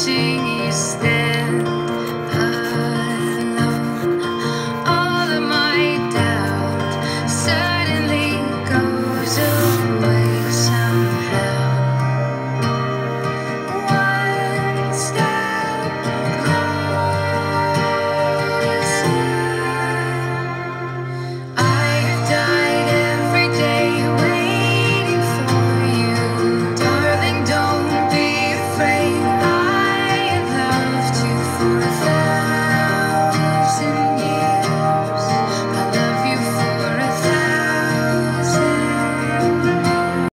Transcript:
See.